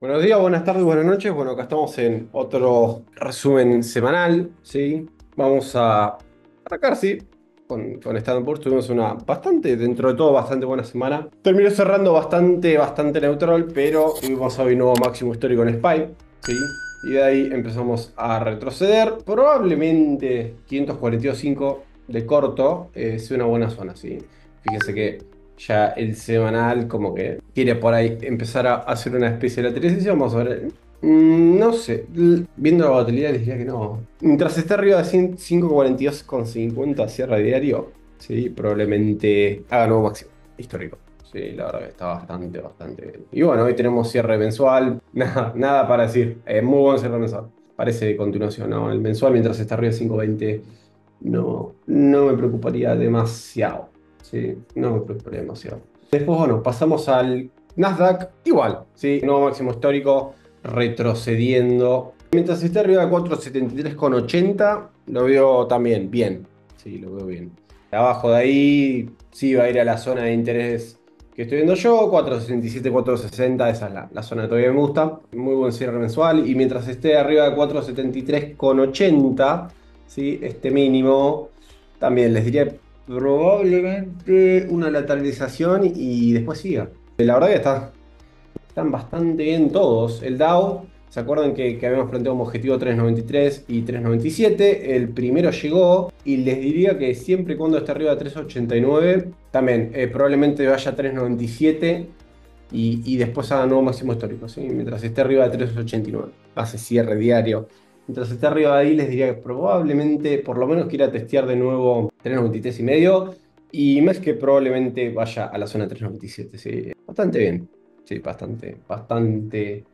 Buenos días, buenas tardes, buenas noches. Bueno, acá estamos en otro resumen semanal, ¿sí? Vamos a arrancar, sí, con, con Standard Poor's. Tuvimos una bastante, dentro de todo, bastante buena semana. Terminó cerrando bastante, bastante neutral, pero tuvimos hoy nuevo máximo histórico en SPY, ¿sí? Y de ahí empezamos a retroceder. Probablemente 542.5 de corto eh, sea una buena zona, ¿sí? Fíjense que ya el semanal como que quiere por ahí empezar a hacer una especie de lateralización. Vamos a ver. Mm, no sé, viendo la volatilidad les diría que no. Mientras esté arriba de 5.42,50 cierre diario, sí, probablemente haga nuevo máximo histórico. Sí, la verdad que está bastante, bastante bien. Y bueno, hoy tenemos cierre mensual. Nada, nada para decir. muy buen cierre mensual. Parece continuación, ¿no? El mensual mientras está arriba de 5.20 no, no me preocuparía demasiado. Sí, no me preocupé demasiado. Después, bueno, pasamos al Nasdaq, igual, ¿sí? Nuevo máximo histórico, retrocediendo. Mientras esté arriba de 473,80, lo veo también bien. Sí, lo veo bien. Abajo de ahí, sí va a ir a la zona de interés que estoy viendo yo, 467, 460, esa es la, la zona que todavía me gusta. Muy buen cierre mensual. Y mientras esté arriba de 473,80, ¿sí? este mínimo, también les diría probablemente una lateralización y después siga. La verdad que está, están bastante bien todos. El DAO, ¿se acuerdan que, habíamos planteado un objetivo 393 y 397? El primero llegó y les diría que siempre y cuando esté arriba de 389, también eh, probablemente vaya a 397 y, y, después haga nuevo máximo histórico, ¿sí? mientras esté arriba de 389. Hace cierre diario Mientras esté arriba de ahí, les diría que probablemente, por lo menos, quiera testear de nuevo 393 y medio. Y más que probablemente vaya a la zona 397. Sí, bastante bien. Sí, bastante, bastante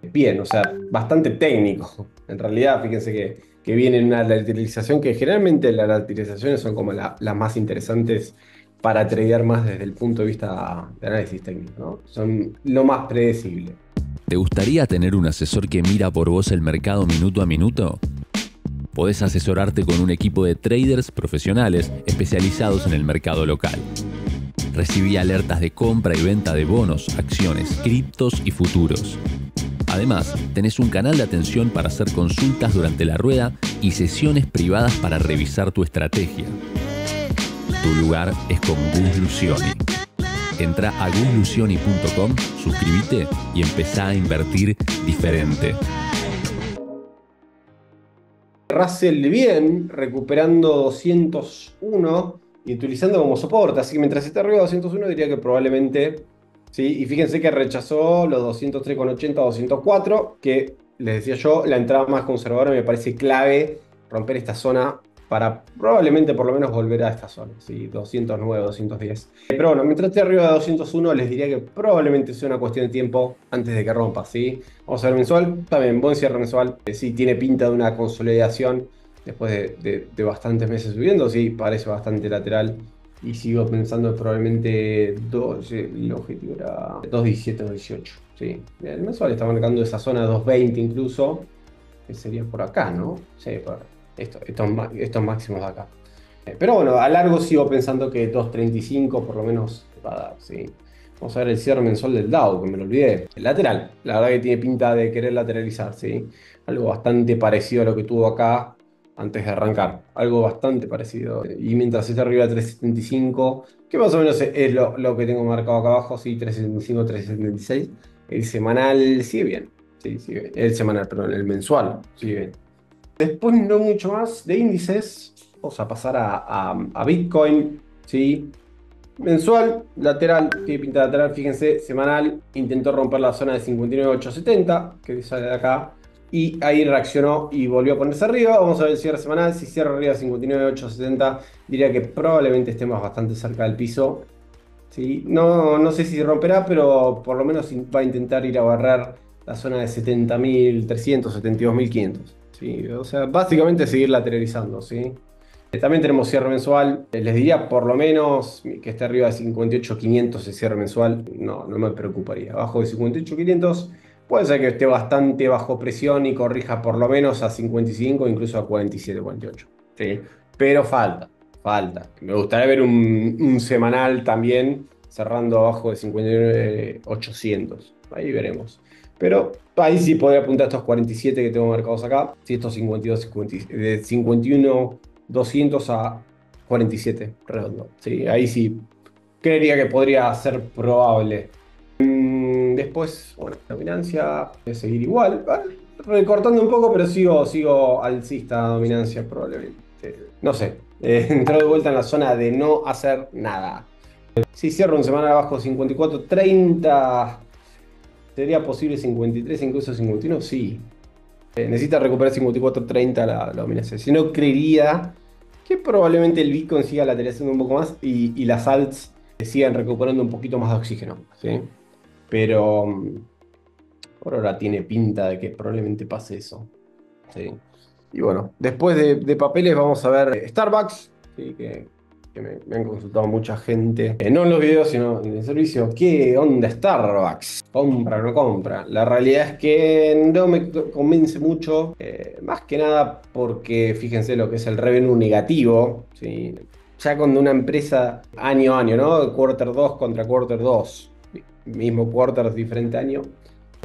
bien. O sea, bastante técnico. En realidad, fíjense que, que viene una lateralización que generalmente las lateralizaciones son como las más interesantes para tradear más desde el punto de vista de análisis técnico. ¿no? Son lo más predecible. ¿Te gustaría tener un asesor que mira por vos el mercado minuto a minuto? Podés asesorarte con un equipo de traders profesionales especializados en el mercado local. Recibí alertas de compra y venta de bonos, acciones, criptos y futuros. Además, tenés un canal de atención para hacer consultas durante la rueda y sesiones privadas para revisar tu estrategia. Tu lugar es con Gus. Entra a guslucioni.com, suscríbete y empezá a invertir diferente. Russell bien, recuperando 201 y utilizando como soporte. Así que mientras esté arriba de 201, diría que probablemente. ¿sí? Y fíjense que rechazó los 203,80, 204, que les decía yo, la entrada más conservadora me parece clave romper esta zona para probablemente por lo menos volver a esta zona, ¿sí? 209, 210. Pero bueno, mientras esté arriba de 201 les diría que probablemente sea una cuestión de tiempo antes de que rompa, ¿sí? Vamos a ver mensual, también buen cierre mensual, eh, sí tiene pinta de una consolidación después de, bastantes meses subiendo, sí, parece bastante lateral y sigo pensando probablemente el objetivo era 2.17, 2.18. Sí. El mensual está marcando esa zona 2.20 incluso, que sería por acá, ¿no? Sí, por estos, máximos de acá. Eh, pero bueno, a largo sigo pensando que 2.35 por lo menos va a dar, ¿sí? Vamos a ver el cierre mensual del DAO, que me lo olvidé. El lateral, la verdad que tiene pinta de querer lateralizar, ¿sí? Algo bastante parecido a lo que tuvo acá antes de arrancar. Algo bastante parecido. Y mientras esté arriba de 375, que más o menos es lo, lo que tengo marcado acá abajo, sí, 375, 376. El semanal sigue bien. Sí, sigue bien. El semanal, perdón, el mensual sigue bien. Después no mucho más de índices. Vamos a pasar a, Bitcoin. ¿sí? Mensual, lateral, tiene pinta lateral, fíjense, semanal, intentó romper la zona de 59.870, que sale de acá, y ahí reaccionó y volvió a ponerse arriba. Vamos a ver el cierre semanal, si cierra arriba de 59.870, diría que probablemente estemos bastante cerca del piso. ¿sí? No, no sé si romperá, pero por lo menos va a intentar ir a barrer la zona de 70.300, 72.500. O sea, básicamente seguir lateralizando, ¿sí? También tenemos cierre mensual. Les diría por lo menos que esté arriba de 58.500 el cierre mensual. No, no me preocuparía. Abajo de 58.500 puede ser que esté bastante bajo presión y corrija por lo menos a 55, incluso a 47, ¿sí? Pero falta, falta. Me gustaría ver un, un semanal también cerrando abajo de 59.800. Ahí veremos. Pero ahí sí podría apuntar a estos 47 que tengo marcados acá. Si estos 52, de 51, 200 a 47, redondo. Sí, ahí sí creería que podría ser probable. Mm, después, bueno, dominancia, seguir igual. Recortando un poco, pero sigo, sigo alcista dominancia probablemente. No sé, eh, entró de vuelta en la zona de no hacer nada. Si cierro un semana abajo 54, 30, ¿sería posible 53, incluso 51? Sí. Eh, necesita recuperar 54, 30 la, dominancia. Si no, creería que probablemente el Bitcoin siga lateralizando un poco más y, y las alts sigan recuperando un poquito más de oxígeno. ¿sí? Pero mm, por ahora tiene pinta de que probablemente pase eso. ¿sí? Y bueno, después de, papeles vamos a ver Starbucks, que, me, han consultado mucha gente, eh, no en los videos, sino en el servicio. ¿Qué onda Starbucks? ¿Compra o no compra? La realidad es que no me convence mucho, eh, más que nada porque fíjense lo que es el revenue negativo. ¿sí? Ya cuando una empresa año a año, ¿no? Quarter 2 contra quarter 2, mismo quarter, diferente año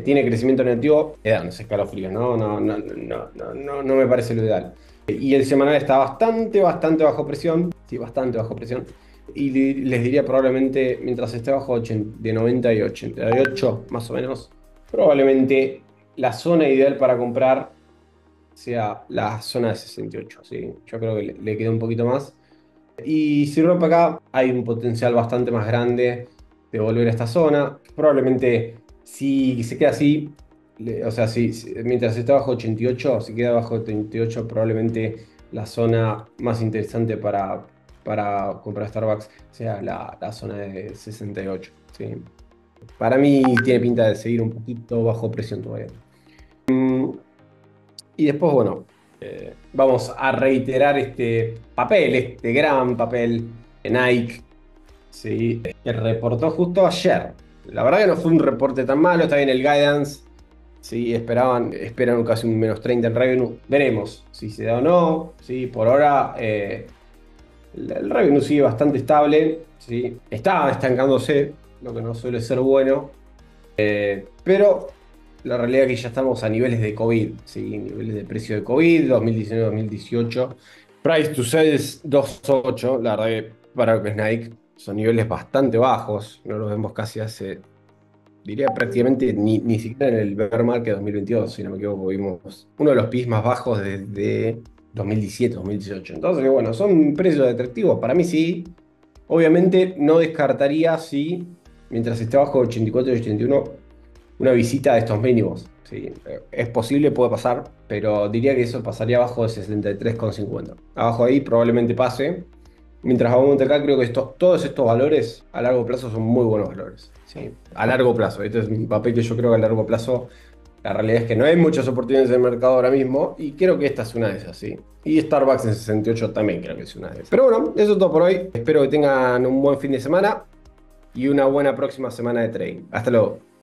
tiene crecimiento negativo, eh, dan escalofríos, ¿no? No, no, no, no, no, me parece lo ideal. Y el semanal está bastante, bastante bajo presión, sí, bastante bajo presión. Y les diría probablemente, mientras esté bajo de 90 y 88, más o menos, probablemente la zona ideal para comprar sea la zona de 68, ¿sí? Yo creo que le, le queda un poquito más. Y si rompe acá, hay un potencial bastante más grande de volver a esta zona. Probablemente si se queda así, o sea, si, mientras está bajo 88, si queda bajo 38, probablemente la zona más interesante para, para comprar Starbucks sea la, zona de 68. ¿sí? Para mí tiene pinta de seguir un poquito bajo presión todavía. Mm, y después, bueno, eh, vamos a reiterar este papel, este gran papel de Nike, ¿sí? que reportó justo ayer. La verdad que no fue un reporte tan malo, está bien el guidance. Sí, esperaban, esperan casi un menos 30 en revenue. Veremos si se da o no. Sí, por ahora eh, el revenue sigue bastante estable. Sí, está estancándose, lo que no suele ser bueno. Eh, pero la realidad es que ya estamos a niveles de COVID, ¿sí? niveles de precio de COVID, 2019-2018. Price to sales 2.8, la verdad que para Nike son niveles bastante bajos, no los vemos casi hace, diría prácticamente ni, ni siquiera en el bear market 2022, si no me equivoco, vimos uno de los PIs más bajos desde 2017, 2018. Entonces, bueno, son precios atractivos, para mí sí. Obviamente no descartaría si, mientras esté bajo 84 y 81, una visita de estos mínimos. Sí, es posible, puede pasar, pero diría que eso pasaría abajo de 63,50. Abajo ahí probablemente pase, Mientras vamos acá, creo que todos estos valores a largo plazo son muy buenos valores. ¿sí? A largo plazo. Este es un papel que yo creo que a largo plazo la realidad es que no hay muchas oportunidades en el mercado ahora mismo y creo que esta es una de esas. Y Starbucks en 68 también creo que es una de esas. Pero bueno, eso es todo por hoy. Espero que tengan un buen fin de semana y una buena próxima semana de trading. Hasta luego.